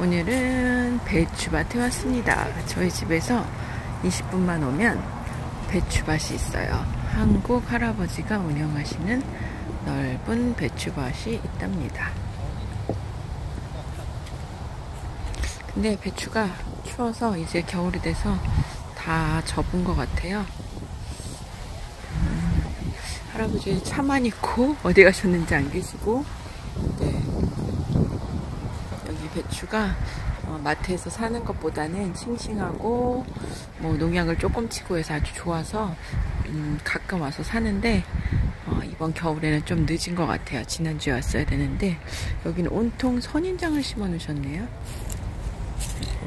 오늘은 배추밭에 왔습니다. 저희 집에서 20분만 오면 배추밭이 있어요. 한국 할아버지가 운영하시는 넓은 배추밭이 있답니다. 근데 배추가 추워서 이제 겨울이 돼서 다 접은 것 같아요. 음, 할아버지 차만 있고 어디 가셨는지 안 계시고 네. 배추가 어, 마트에서 사는 것보다는 싱싱하고 뭐 농약을 조금 치고 해서 아주 좋아서 음, 가끔 와서 사는데 어, 이번 겨울에는 좀 늦은 것 같아요. 지난주에 왔어야 되는데 여기는 온통 선인장을 심어 놓으셨네요.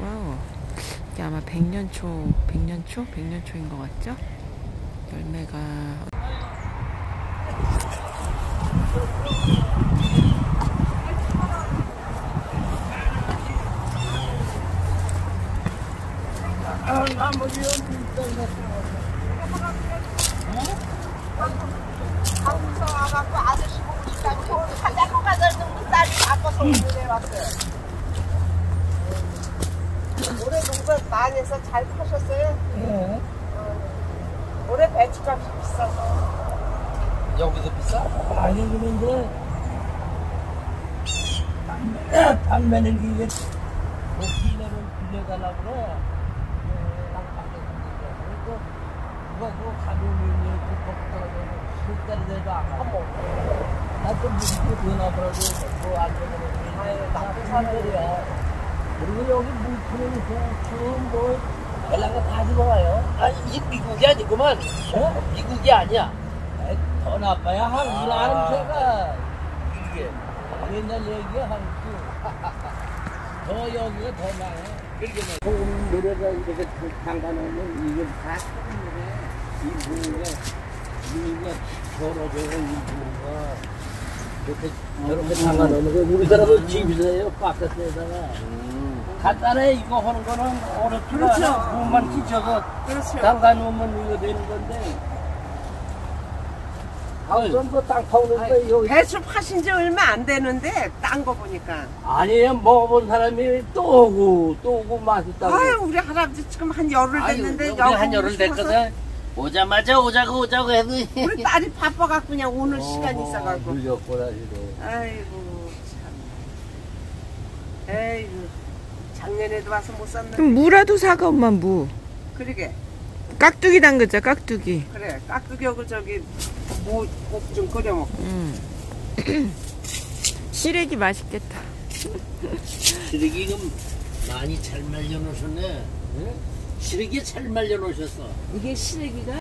wow. 이게 아마 백년초, 백년초? 백년초인 것 같죠? 열매가 방송 와갖고 아저씨 보고 싶다고 한달고 가서 누구 딸이 바꿔서 보내왔어요. 올해 농사 많이 해서 잘 파셨어요? 어, 올해 배추값이 비싸서. 여기서 비싸? 아니 그런데 판매는 이게 기내를 빌려달라고 그래. 그리고 누가 그거 가져오면 그 거부터 그 딸이 돼도 안 가. 나또 무슨 전화번호도 뭐안 되면 아유, 나쁜 사람들이야. 그리고 여기 물품은 처음 뭐 연락을 다 집어가요. 아니 이 미국이 아니구만. 어? 미국이 아니야. 에이, 더 나빠야 한국 아. 나는 제가 이게 옛날 얘기야 한국. 더 여기가 더 나아. 그렇게 소금 노래가 이렇게 담가놓으면 이게 다 소금 노래. 이 무가 무가 절어져서 이 무가 이렇게 저렇게 담가 놓는 거 우리 사람은 집에서 해요 바깥에다가 간단해 이거 하는 거는 어렵지 그렇죠. 않아 무만 끼쳐서 그렇죠. 담가 놓으면 이거 되는 건데 아무튼 뭐땅 파오는 거 여기 배추 파신 지 얼마 안 되는데 딴 거 보니까. 아니에요 먹어본 사람이 또 오고 또 오고 맛있다고 아유 우리 할아버지 지금 한 열흘 됐는데 우리 한 열흘 됐거든. 오자마자 오자고 오자고 해도 우리 딸이 바빠갖고 그냥 오늘 시간이 어허, 있어갖고. 늦었구나 지금 아이고 참. 에이구 작년에도 와서 못 샀는데. 그럼 무라도 사가 엄마 무. 그러게 깍두기 담그자 깍두기. 그래 깍두기하고 저기 무국좀 끓여 먹고. 음. 시래기 맛있겠다. 시래기 금 많이 잘 말려 놓으셨네. 시래기 잘 말려 놓으셨어. 이게 시래기가